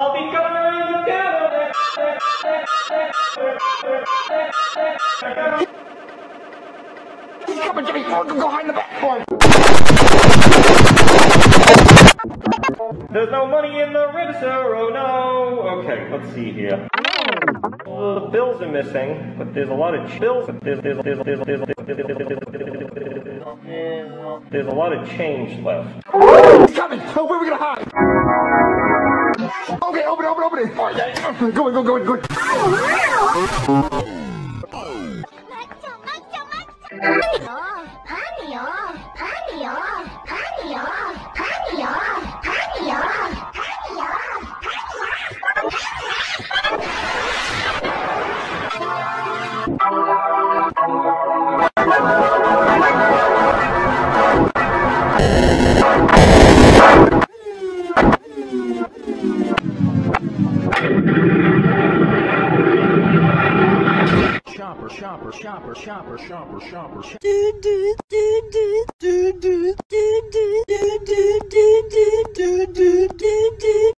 I'll be going down. Come on, Jimmy, go, go hide in the back. Go on. There's no money in the register, oh no! Okay, let's see here. Well, the bills are missing, but there's a lot of bills. There's, there's, there's, there's, there's, there's a lot of change left. He's coming. Oh, where are we gonna hide? robbery. Oh, yeah. Go, go, go, go. 맞죠, 맞죠, 맞죠. 반이요, 반이요, 반이요, 반이요, 반이요, 반이요, 반이요, 반이요. Shopper, shopper, shopper, shopper, shopper, shopper, shopper. do do do do do do